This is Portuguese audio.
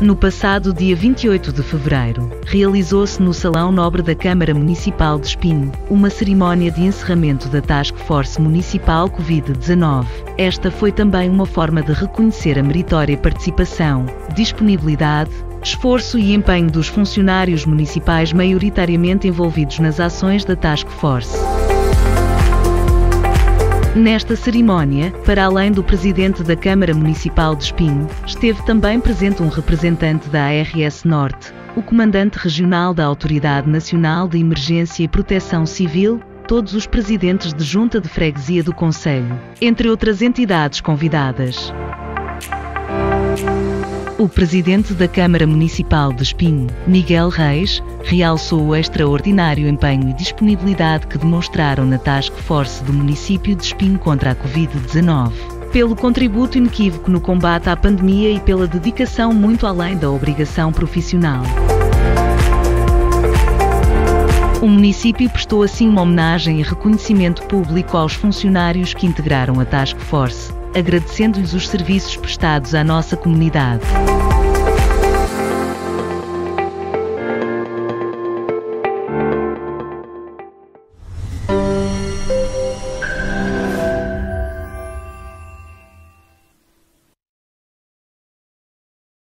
No passado dia 28 de fevereiro, realizou-se no Salão Nobre da Câmara Municipal de Espinho, uma cerimónia de encerramento da Task Force Municipal Covid-19. Esta foi também uma forma de reconhecer a meritória participação, disponibilidade, esforço e empenho dos funcionários municipais maioritariamente envolvidos nas ações da Task Force. Nesta cerimónia, para além do presidente da Câmara Municipal de Espinho, esteve também presente um representante da ARS Norte, o comandante regional da Autoridade Nacional de Emergência e Proteção Civil, todos os presidentes de junta de freguesia do Conselho, entre outras entidades convidadas. O presidente da Câmara Municipal de Espinho, Miguel Reis, realçou o extraordinário empenho e disponibilidade que demonstraram na Task Force do município de Espinho contra a Covid-19, pelo contributo inequívoco no combate à pandemia e pela dedicação muito além da obrigação profissional. O município prestou assim uma homenagem e reconhecimento público aos funcionários que integraram a Task Force, agradecendo-lhes os serviços prestados à nossa comunidade.